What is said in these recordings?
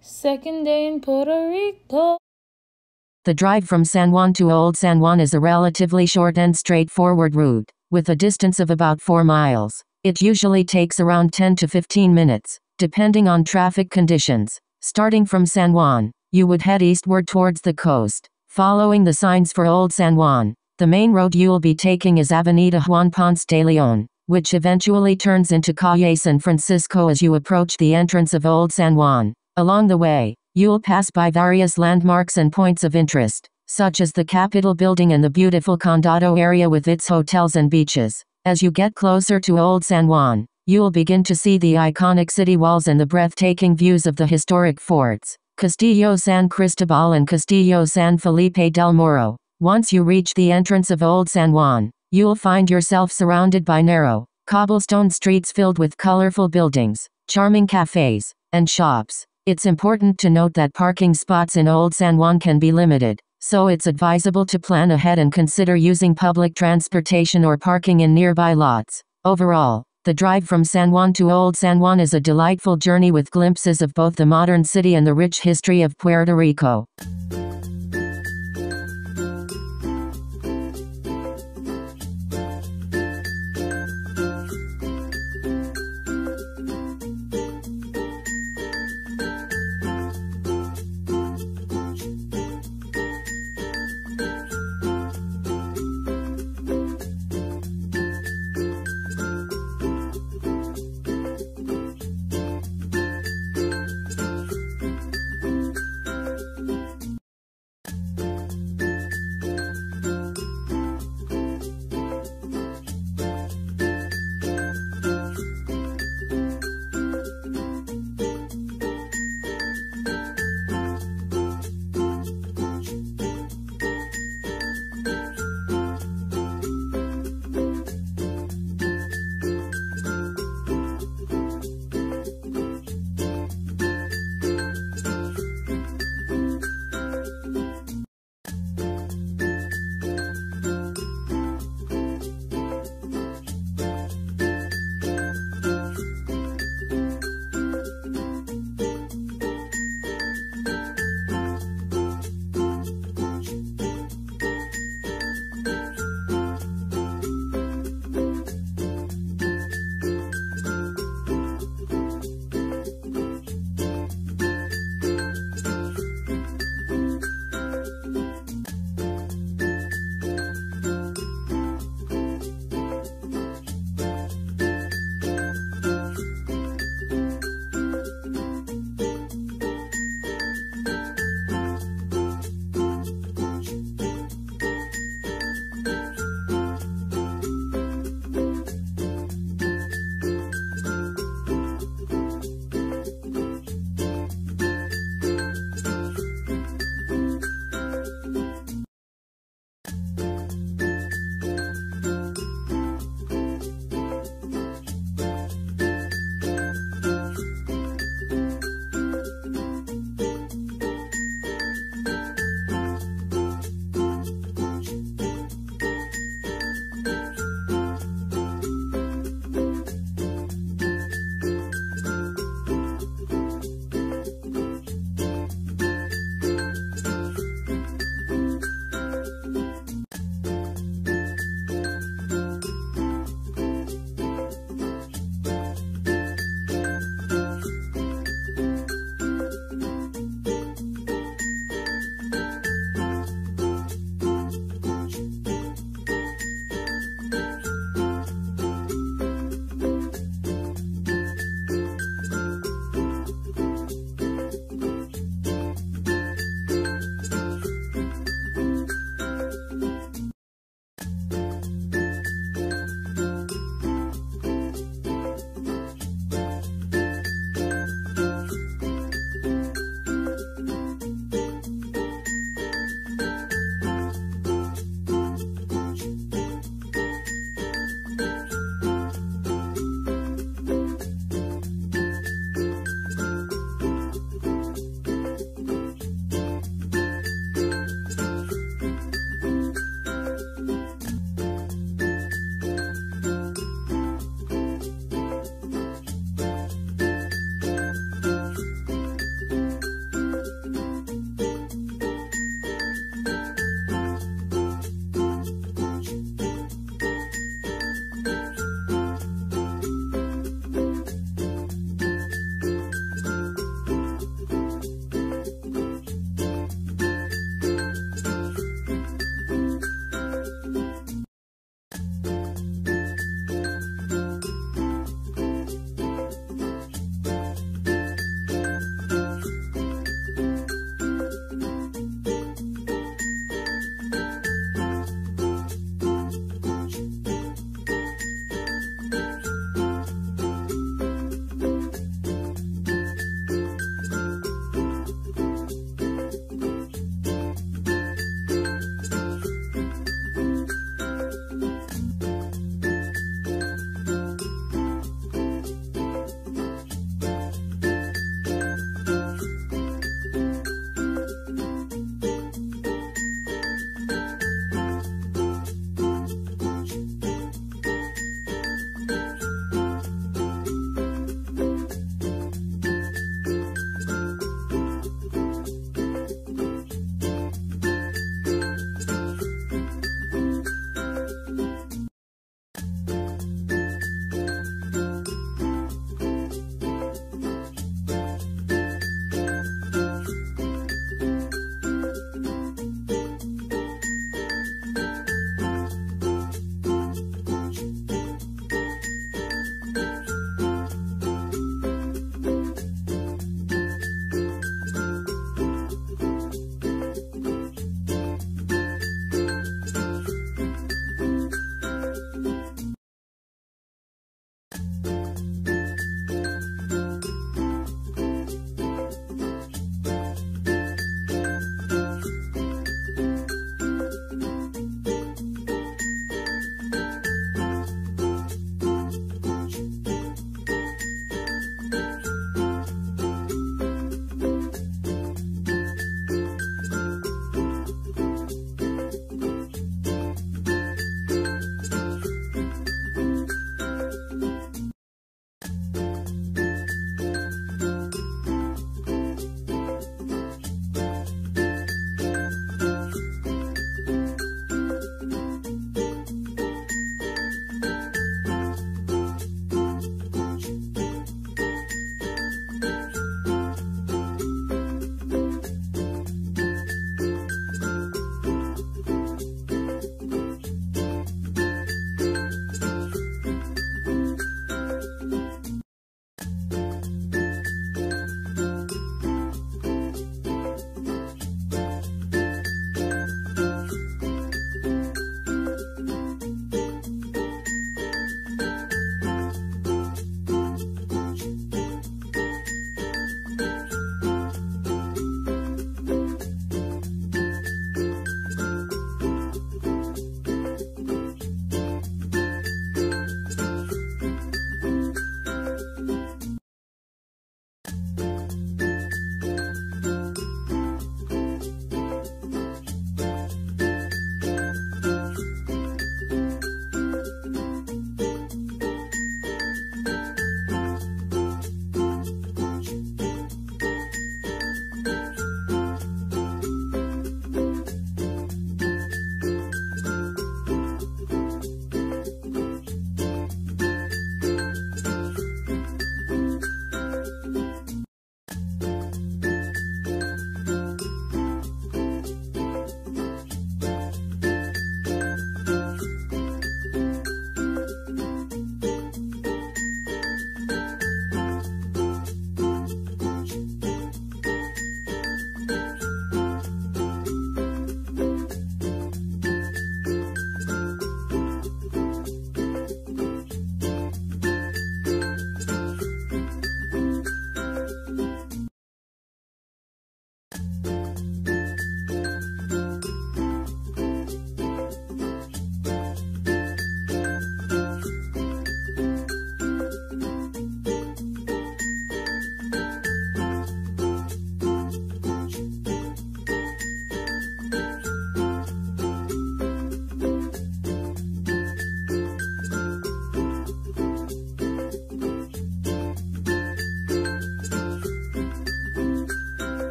Second day in Puerto Rico. The drive from San Juan to Old San Juan is a relatively short and straightforward route, with a distance of about 4 miles. It usually takes around 10 to 15 minutes, depending on traffic conditions. Starting from San Juan, you would head eastward towards the coast, following the signs for Old San Juan. The main road you'll be taking is Avenida Juan Ponce de Leon, which eventually turns into Calle San Francisco as you approach the entrance of Old San Juan. Along the way, you'll pass by various landmarks and points of interest, such as the Capitol building and the beautiful Condado area with its hotels and beaches. As you get closer to Old San Juan, you'll begin to see the iconic city walls and the breathtaking views of the historic forts, Castillo San Cristobal and Castillo San Felipe del Morro. Once you reach the entrance of Old San Juan, you'll find yourself surrounded by narrow, cobblestone streets filled with colorful buildings, charming cafes, and shops. It's important to note that parking spots in Old San Juan can be limited, so it's advisable to plan ahead and consider using public transportation or parking in nearby lots. Overall, the drive from San Juan to Old San Juan is a delightful journey with glimpses of both the modern city and the rich history of Puerto Rico.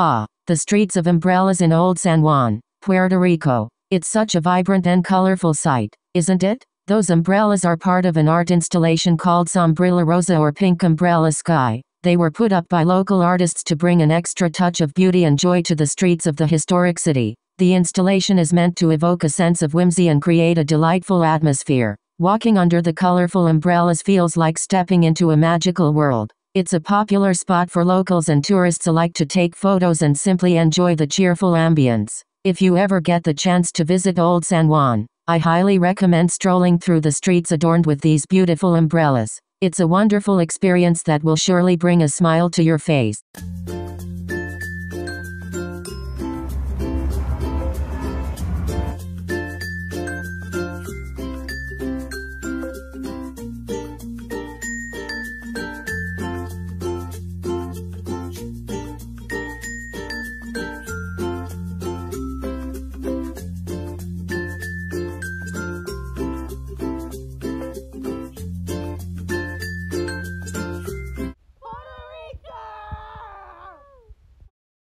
Ah, the streets of umbrellas in Old San Juan, Puerto Rico. It's such a vibrant and colorful sight, isn't it? Those umbrellas are part of an art installation called Sombrilla Rosa or Pink Umbrella Sky. They were put up by local artists to bring an extra touch of beauty and joy to the streets of the historic city. The installation is meant to evoke a sense of whimsy and create a delightful atmosphere. Walking under the colorful umbrellas feels like stepping into a magical world. It's a popular spot for locals and tourists alike to take photos and simply enjoy the cheerful ambience. If you ever get the chance to visit Old San Juan, I highly recommend strolling through the streets adorned with these beautiful umbrellas. It's a wonderful experience that will surely bring a smile to your face.